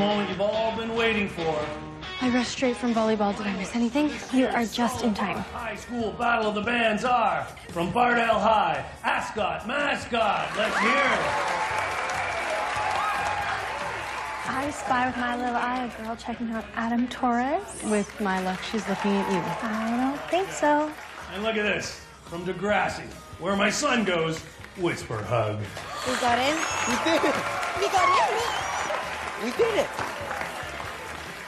moment you've all been waiting for. I rushed straight from volleyball. Did I miss anything? You are just in time. High school battle of the bands are from Bardell High, Ascot, Mascot. Let's hear it. I spy with my little eye a girl checking out Adam Torres. With my luck, she's looking at you. I don't think so. And look at this from Degrassi, where my son goes. Whisperhug. We got in. We did. We got in. We did it.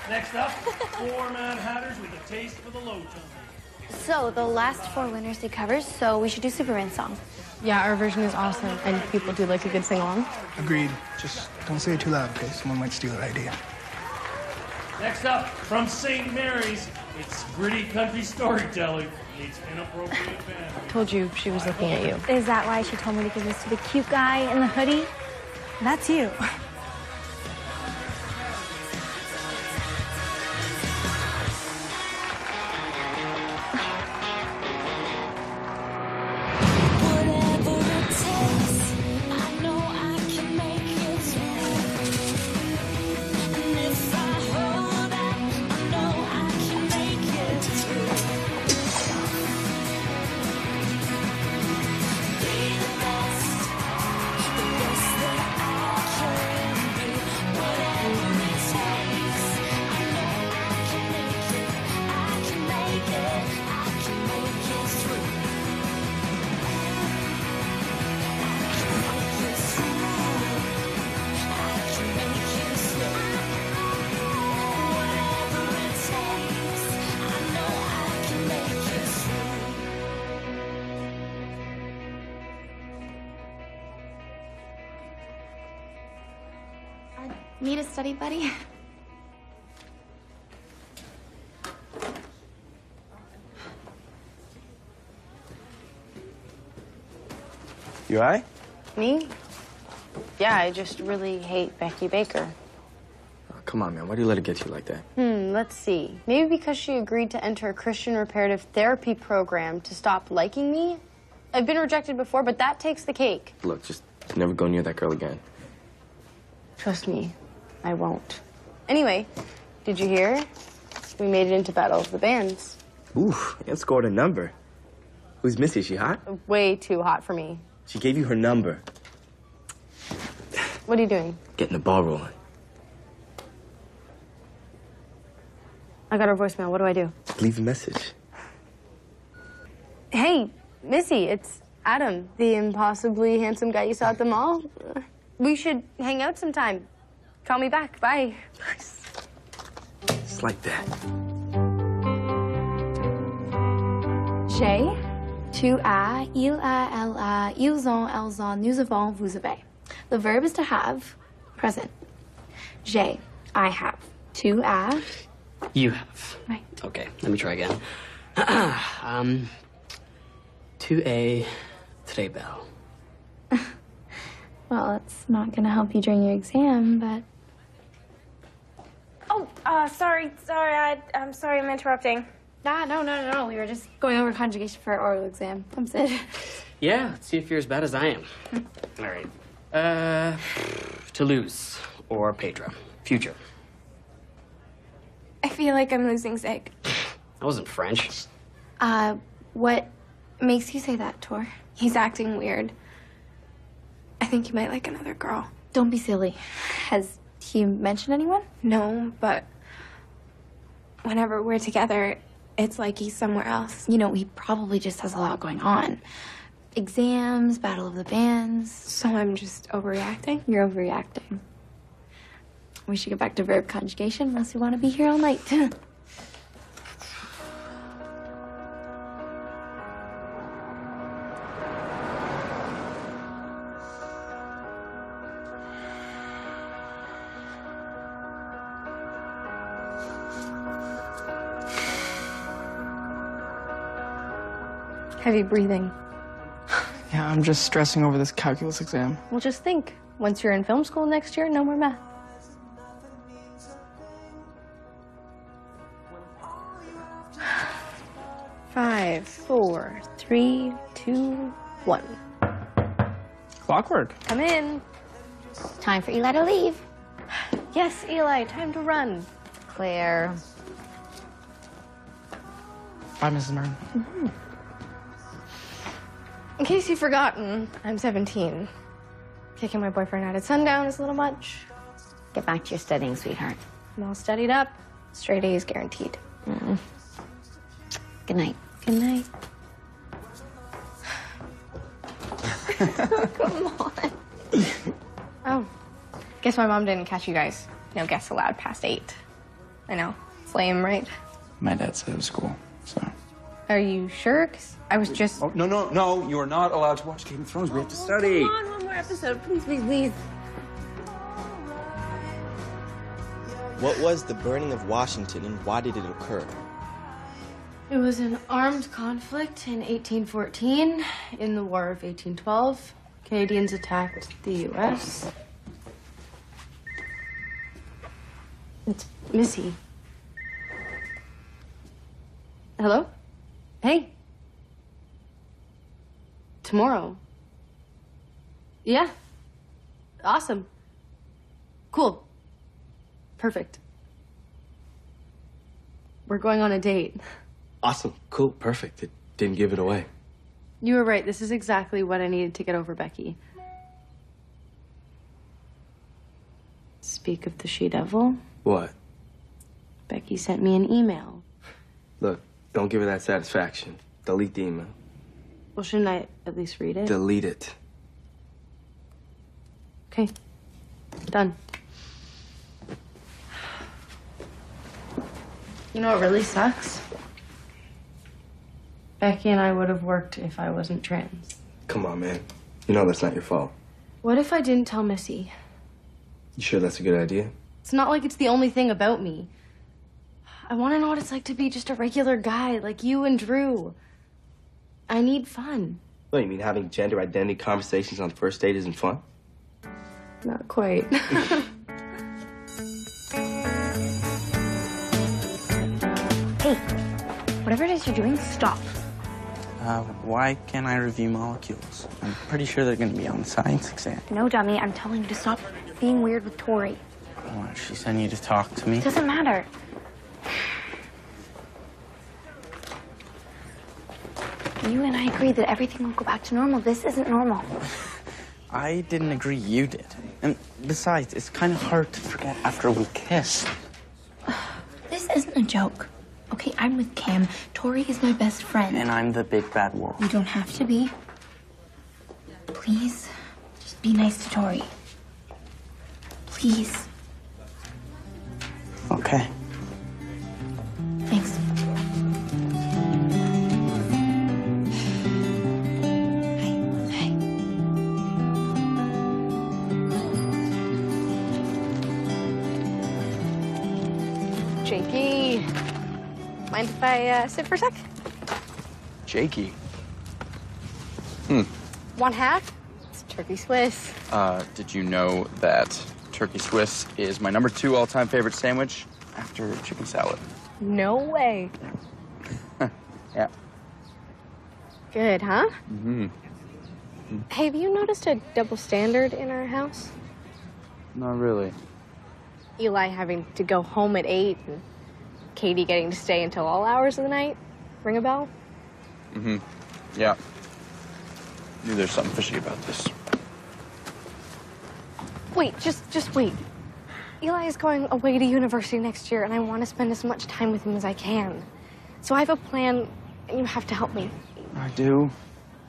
Next up, four Mad Hatters with a taste for the low tone. So the last four winners did covers, so we should do Superman song. Yeah, our version is awesome, and people do like a good sing along. Agreed. Just don't say it too loud, okay? Someone might steal the idea. Next up, from St. Mary's, it's gritty country storytelling meets inappropriate band. Told you she was looking at you. Is that why she told me to give this to the cute guy in the hoodie? That's you. Need a study buddy? You all right? Me? Yeah, I just really hate Becky Baker. Oh, come on, man. Why do you let it get to you like that? Hmm, let's see. Maybe because she agreed to enter a Christian reparative therapy program to stop liking me? I've been rejected before, but that takes the cake. Look, just never go near that girl again. Trust me, I won't. Anyway, did you hear? We made it into Battle of the Bands. Ooh, and scored a number. Who's Missy? She hot? Way too hot for me. She gave you her number. What are you doing? Getting the ball rolling. I got her voicemail. What do I do? Leave a message. Hey, Missy, it's Adam, the impossibly handsome guy you saw at the mall. We should hang out sometime. Call me back. Bye. Nice. It's like that. J'ai, tu as, il a, elle a, ils ont, elles ont, nous avons, vous avez. The verb is to have, present. J'ai, I have. Tu as, You have. right. Okay, let me try again. um, to a today bell. Well, it's not gonna help you during your exam, but Oh, uh, sorry, sorry, I, I'm sorry I'm interrupting. nah, no, no, no, no. We were just going over conjugation for our oral exam. I'm Sid. Yeah, let's see if you're as bad as I am. All right. Uh, Toulouse or Pedro. Future. I feel like I'm losing Zig. That wasn't French. Uh, what makes you say that, Tor? He's acting weird. I think he might like another girl. Don't be silly. Has he mentioned anyone? No, but whenever we're together, it's like he's somewhere else. You know, he probably just has a lot going on. Exams, battle of the bands. So I'm just overreacting. You're overreacting. We should get back to verb conjugation unless you want to be here all night. Heavy breathing. Yeah, I'm just stressing over this calculus exam. Well, just think. Once you're in film school next year, no more math. Five, four, three, two, one. Clockwork. Come in. Time for Eli to leave. Yes, Eli, time to run. Clare. Bye, Mrs. Martin. In case you've forgotten, I'm 17. Kicking my boyfriend out at sundown is a little much. Get back to your studying, sweetheart. I'm all studied up. Straight A's guaranteed. Good night. Good night. Come on. oh, guess my mom didn't catch you guys. No guests allowed past eight. I know. It's lame, right? My dad said it was cool, so. Are you sure? 'Cause I was just. Oh, no, no, no. You are not allowed to watch Game of Thrones. We have to oh, study. Come on, one more episode. Please, please, please. What was the burning of Washington and why did it occur? It was an armed conflict in 1814. In the War of 1812, Canadians attacked the U.S. It's Missy. Hello? Hey. Tomorrow. Yeah. Awesome. Cool. Perfect. We're going on a date. Awesome. Cool. Perfect. It didn't give it away. You were right. This is exactly what I needed to get over Becky. Speak of the she devil, What? Becky sent me an email. Look, don't give her that satisfaction. Delete the email. Well, shouldn't I at least read it? Delete it. Okay. Done. You know what really sucks? Becky and I would have worked if I wasn't trans. Come on, man. You know that's not your fault. What if I didn't tell Missy? You sure that's a good idea? It's not like it's the only thing about me. I want to know what it's like to be just a regular guy like you and Drew. I need fun. What, you mean having gender identity conversations on the first date isn't fun? Not quite. Hey, whatever it is you're doing, stop. Uh, why can't I review molecules? I'm pretty sure they're gonna be on the science exam. No, dummy, I'm telling you to stop being weird with Tori. What, she sent you to talk to me? Doesn't matter. You and I agreed that everything will go back to normal. This isn't normal. I didn't agree you did. And besides, it's kind of hard to forget after we kissed. This isn't a joke. Okay, I'm with Cam. Tori is my best friend. And I'm the big bad wolf. You don't have to be. Please, just be nice to Tori. Please. Jakey. Mind if I uh, sit for a sec? Jakey. Hmm. One half? It's turkey Swiss. Uh, did you know that turkey Swiss is my number two all-time favorite sandwich after chicken salad? No way. Yeah. Good, huh? Mm-hmm. Hey, have you noticed a double standard in our house? Not really. Eli having to go home at 8 and Katie getting to stay until all hours of the night? Ring a bell? Mm-hmm. Yeah. Knew there's something fishy about this. Wait, just just wait. Eli is going away to university next year and I want to spend as much time with him as I can. So I have a plan and you have to help me. I do.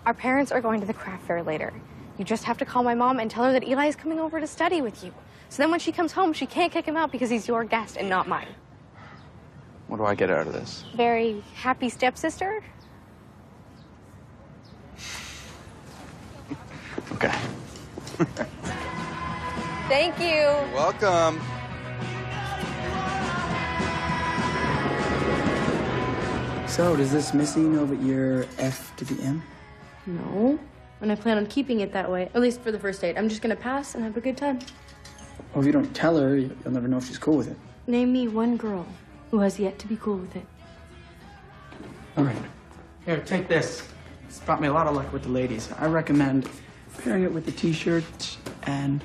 Our parents are going to the craft fair later. You just have to call my mom and tell her that Eli is coming over to study with you. So then when she comes home, she can't kick him out because he's your guest and not mine. What do I get out of this? Very happy stepsister? Okay. Thank you. You're Welcome. So, does this Missy know that you're F to the M? No. And I plan on keeping it that way, at least for the first date. I'm just gonna pass and have a good time. Well, if you don't tell her, you- you'll never know if she's cool with it. Name me one girl who has yet to be cool with it. All right. Here, take this. It's brought me a lot of luck with the ladies. I recommend pairing it with the t-shirt and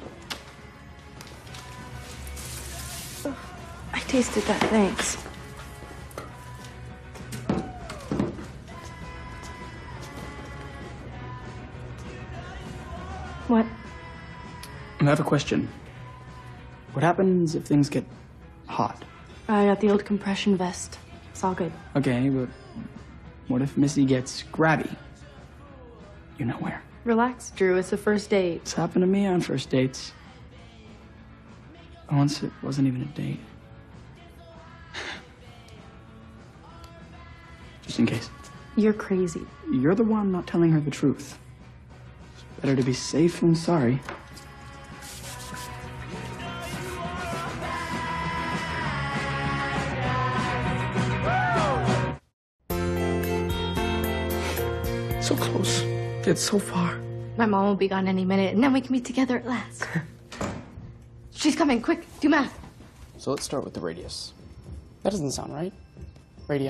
I tasted that, thanks. What? I have a question. What happens if things get hot? I got the old compression vest. It's all good. Okay, but what if Missy gets grabby? You know where. Relax, Drew. It's the first date. It's happened to me on first dates. Once it wasn't even a date. Just in case. You're crazy. You're the one not telling her the truth. It's better to be safe than sorry. Yet so far. My mom will be gone any minute, and then we can be together at last. She's coming. Quick, do math. So let's start with the radius. That doesn't sound right. Radii.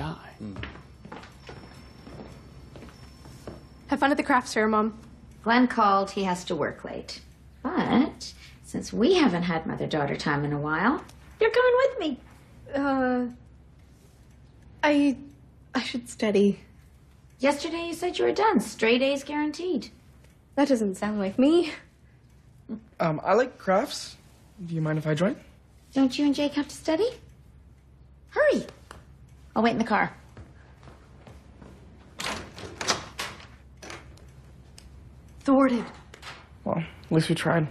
Have fun at the craft fair, Mom. Glenn called. He has to work late. But since we haven't had mother daughter time in a while, you're coming with me. Uh, I, I should study. Yesterday you said you were done. Straight A's guaranteed. That doesn't sound like me. Um, I like crafts. Do you mind if I join? Don't you and Jake have to study? Hurry. I'll wait in the car. Thwarted. Well, at least we tried.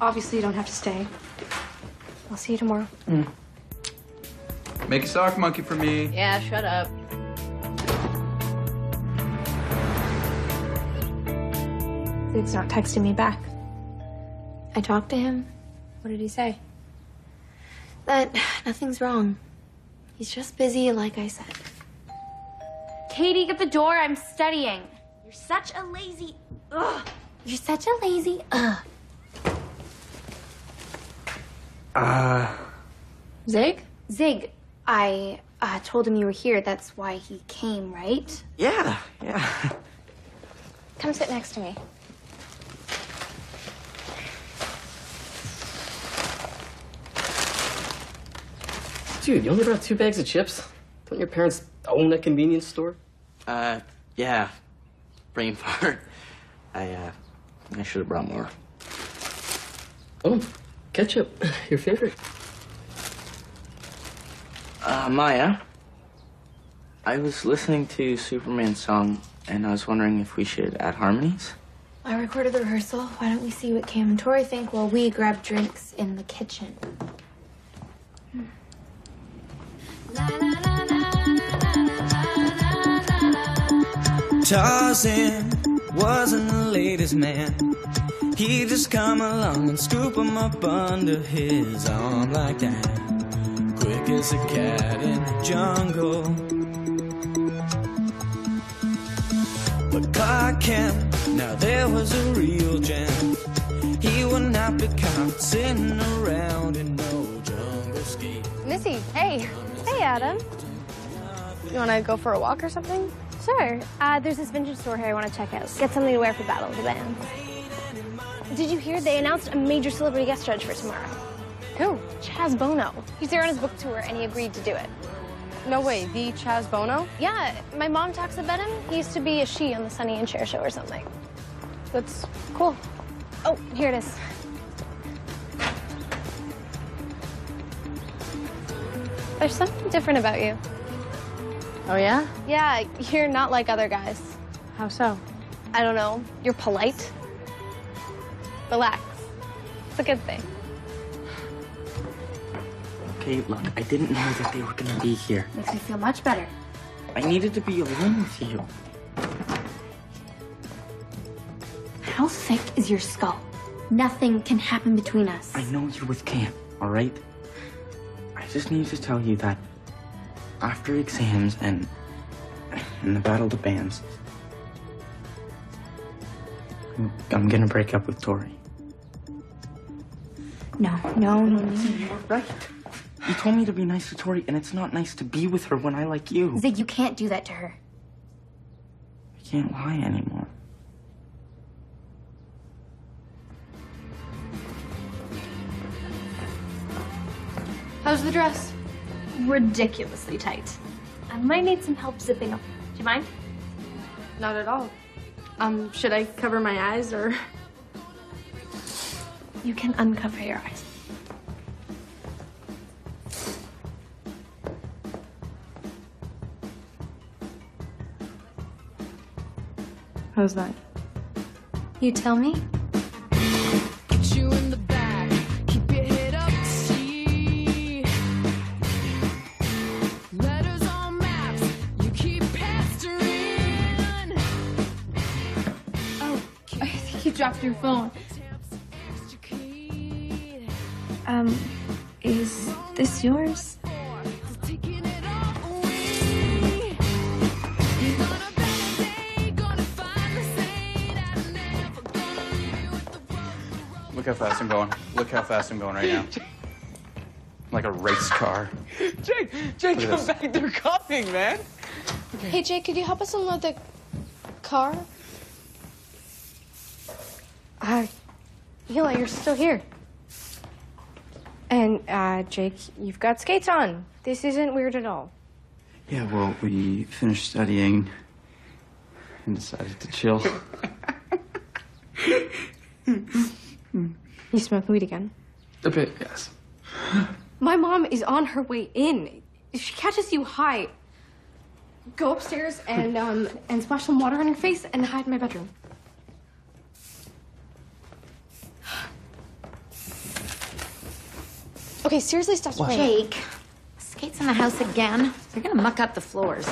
Obviously, you don't have to stay. I'll see you tomorrow. Make a sock monkey for me. Yeah, shut up. Zig's not texting me back. I talked to him. What did he say? That nothing's wrong. He's just busy, like I said. Katie, get the door. I'm studying. You're such a lazy. Ugh. You're such a lazy. Ugh. Uh, Zig? Zig, I uh, told him you were here. That's why he came, right? Yeah, yeah. Come sit next to me. Dude, you only brought two bags of chips? Don't your parents own a convenience store? Uh, yeah. Brain fart. I, uh, I should have brought more. Oh, ketchup. Your favorite. Uh, Maya, I was listening to Superman's song, and I was wondering if we should add harmonies. I recorded the rehearsal. Why don't we see what Cam and Tori think while we grab drinks in the kitchen? Tarzan wasn't the latest man. He just come along and scoop him up under his arm like that. Quick as a cat in the jungle. But Clark Kent, now there was a real gem. He would not be caught sitting around in no jungle ski. Missy, hey. Hey, Adam. You want to go for a walk or something? Sure. Uh, there's this vintage store here I want to check out. Get something to wear for Battle of the Bands. Did you hear they announced a major celebrity guest judge for tomorrow? Who? Chaz Bono. He's there on his book tour and he agreed to do it. No way, the Chaz Bono? Yeah, my mom talks about him. He used to be a she on the Sonny and Cher show or something. That's cool. Oh, here it is. There's something different about you. Oh, yeah? Yeah, you're not like other guys. How so? I don't know. You're polite. Relax. It's a good thing. Okay, look, I didn't know that they were gonna be here. Makes me feel much better. I needed to be alone with you. How thick is your skull? Nothing can happen between us. I know you're with Cam, all right? Just need to tell you that after exams and and the battle of the bands, I'm- I'm gonna break up with Tori. No, no, no, no. You're right. You told me to be nice to Tori, and it's not nice to be with her when I like you. Zig, you can't do that to her. I can't lie anymore. How's the dress? ridiculously tight. I might need some help zipping up. Do you mind? Not at all. Um, should I cover my eyes or? You can uncover your eyes. How's that? You tell me? Your phone. Um, is this yours? Look how fast I'm going. Look how fast I'm going right now. Like a race car. Jake, Jake, come this. back. They're coughing, man. Hey, Jake, could you help us unload the car? Uh, Eli, you're still here. And, uh, Jake, you've got skates on. This isn't weird at all. Yeah, well, we finished studying and decided to chill. You smoke weed again? A bit, yes. My mom is on her way in. If she catches you high, go upstairs and um and splash some water on your face and hide in my bedroom. Okay, seriously, stop spraying. Jake, skates in the house again. They're gonna muck up the floors.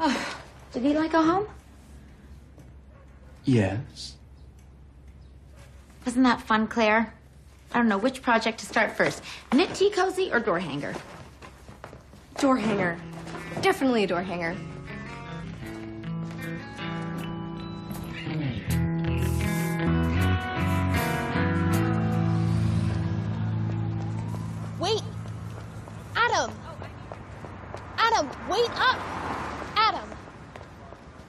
Oh, did Eli go home? Yes. Wasn't that fun, Clare? I don't know which project to start first. Knit tea cozy or door hanger? Door hanger. Definitely a door hanger. Wait! Adam! Adam, wait up! Adam!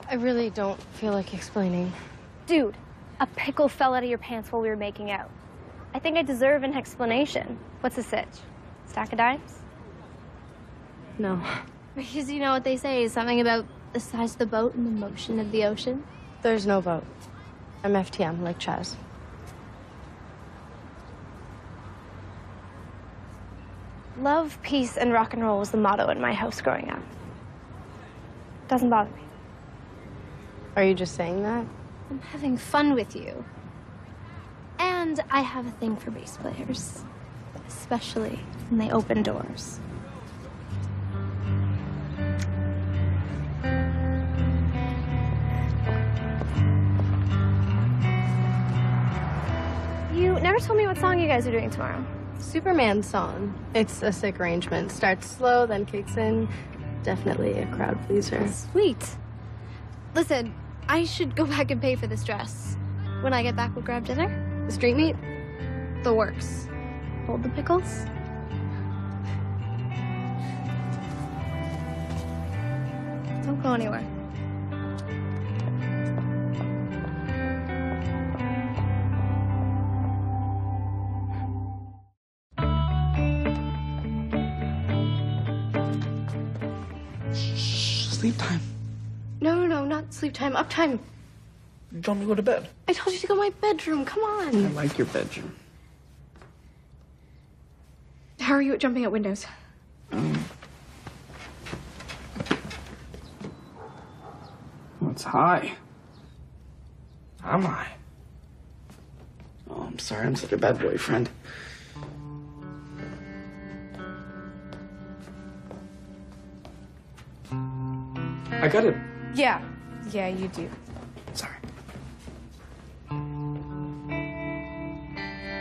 I really don't feel like explaining. Dude, a pickle fell out of your pants while we were making out. I think I deserve an explanation. What's the sitch? Stack of dimes? No. Because you know what they say, is something about the size of the boat and the motion of the ocean. There's no boat. I'm FTM, like Chaz. Love, peace, and rock and roll was the motto in my house growing up. Doesn't bother me. Are you just saying that? I'm having fun with you. And I have a thing for bass players, especially when they open doors. You never told me what song you guys are doing tomorrow. Superman song. It's a sick arrangement. Starts slow, then kicks in. Definitely a crowd pleaser. Sweet. Listen, I should go back and pay for this dress. When I get back, we'll grab dinner. The street meat? The works. Hold the pickles. Don't go anywhere. Sleep time. No, no, no, not sleep time. Up time. You told me to go to bed. I told you to go to my bedroom. Come on. I like your bedroom. How are you at jumping at windows? Oh, it's high. I'm I? Oh, I'm sorry. I'm such a bad boyfriend. I got it. Yeah. Yeah, you do. Sorry.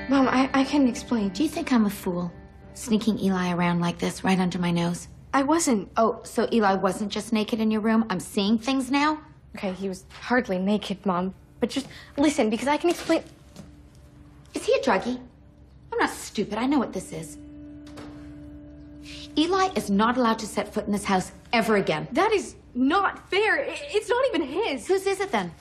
Mom, I, I can explain. Do you think I'm a fool? Sneaking Eli around like this right under my nose? I wasn't. Oh, so Eli wasn't just naked in your room? I'm seeing things now? Okay, he was hardly naked, Mom. But just listen, because I can explain. Is he a druggie? I'm not stupid. I know what this is. Eli is not allowed to set foot in this house ever again. That is not fair. It's not even his. Whose is it then?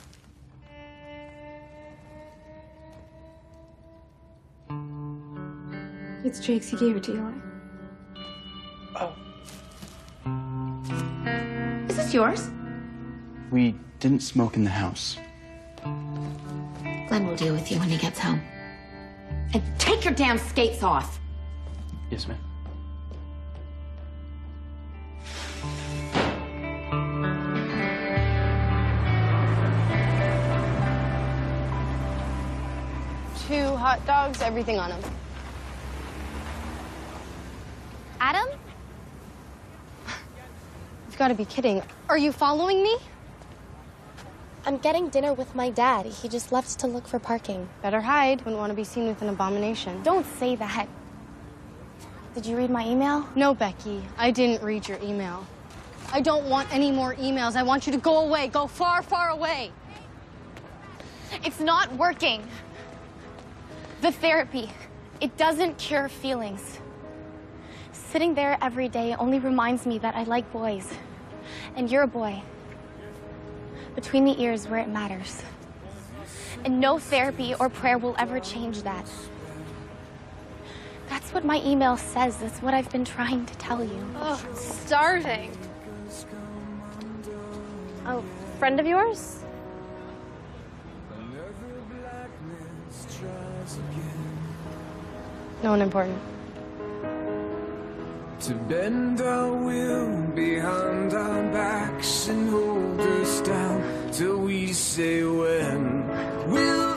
It's Jake's. He gave it to Eli. Oh. Is this yours? We didn't smoke in the house. Glenn will deal with you when he gets home. And take your damn skates off. Yes, ma'am. Hot dogs, everything on them. Adam? You've got to be kidding. Are you following me? I'm getting dinner with my dad. He just left to look for parking. Better hide. Wouldn't want to be seen with an abomination. Don't say that. Did you read my email? No, Becky. I didn't read your email. I don't want any more emails. I want you to go away. Go far, far away. It's not working. The therapy, it doesn't cure feelings. Sitting there every day only reminds me that I like boys. And you're a boy. Between the ears where it matters. And no therapy or prayer will ever change that. That's what my email says. That's what I've been trying to tell you. Oh, starving. A friend of yours? No one important. To bend our will behind our backs and hold us down till we say when will